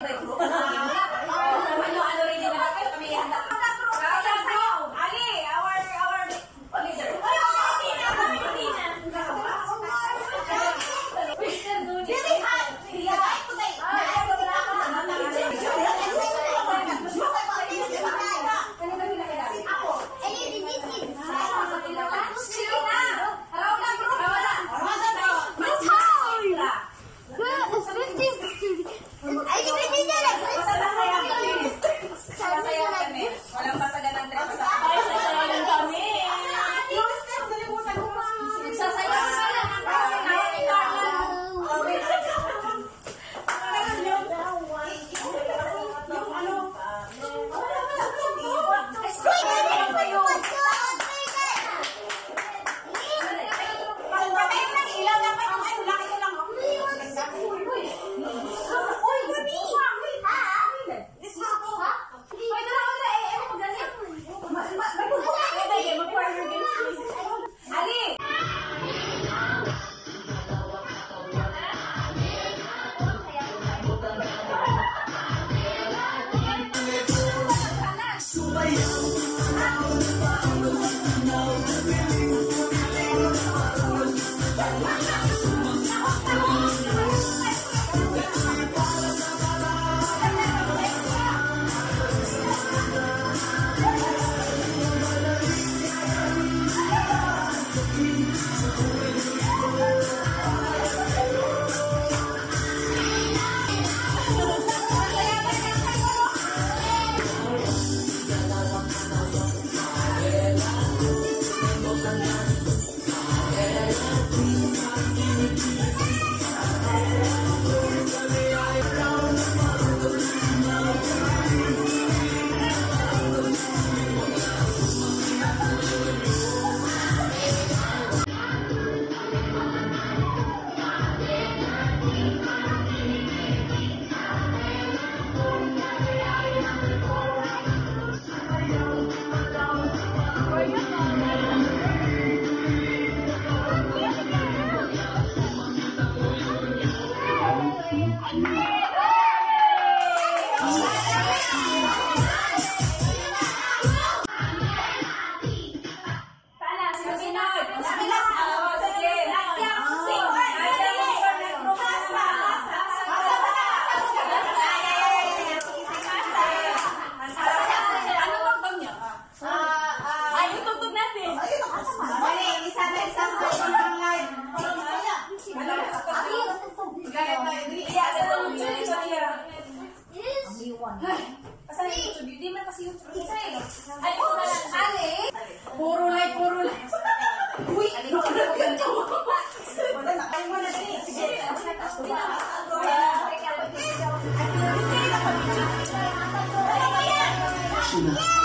Bởi vì. No, no, no, no, no. Asan yung YouTube? Hindi man kasi YouTube. Isa eh. Ay, na lang. Ali? Puro like, puro like. Uy, ali ko na Sino?